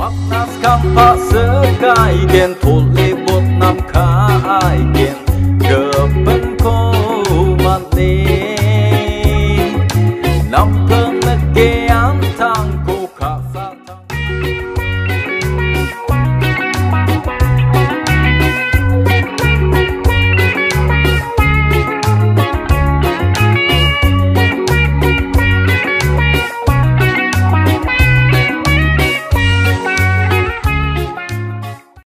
Waknas kampa sekaigen Tuli butnam kaigen Gepeng ko mani Nampak